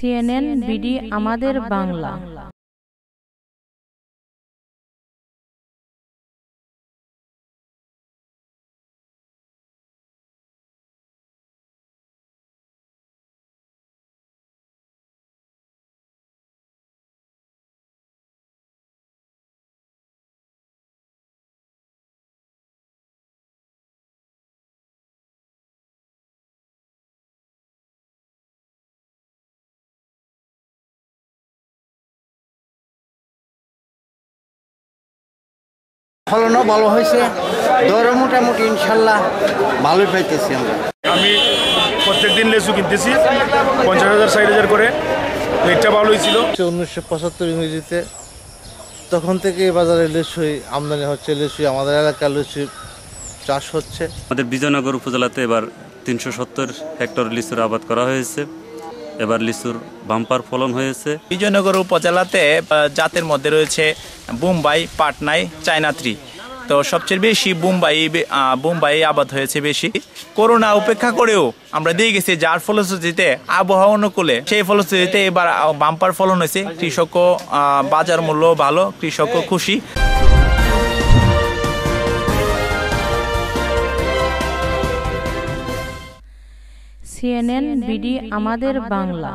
CNN BD আমাদের বাংলা। ফলনও ভালো হয়েছে। দরও মোটামুটি ইনশাল্লাহ ভালোই পাইতেছি আমরা। আমি প্রত্যেক দিন লেসু কিনতেছি পঞ্চাশ হাজার ষাট হাজার করে। রেটটা ভালোই ছিল। উনিশশো পঁচাত্তর ইংরেজিতে। তখন থেকে এই বাজারে লিচুই আমদানি হচ্ছে লিচুই আমাদের এলাকার লিচু চাষ হচ্ছে। আমাদের বিজয়নগর উপজেলাতে এবার তিনশো সত্তর হেক্টর লিচুর আবাদ করা হয়েছে। এবার লিচুর বাম্পার ফলন হয়েছে। বিজয়নগর উপজেলাতে জাতের মধ্যে রয়েছে বোম্বাই পাটনাই চায়না থ্রি তো সবচেয়ে বেশি বোম্বাই বোম্বাই আবাদ হয়েছে বেশি। করোনা উপেক্ষা করেও আমরা দিয়ে গেছি, যার ফলশ্রুতিতে আবহাওয়া অনুকূলে। সেই ফলশ্রুতিতে এবার বাম্পার ফলন হয়েছে। কৃষকও বাজার মূল্য ভালো, কৃষকও খুশি। সিএনএন বিডি আমাদের বাংলা।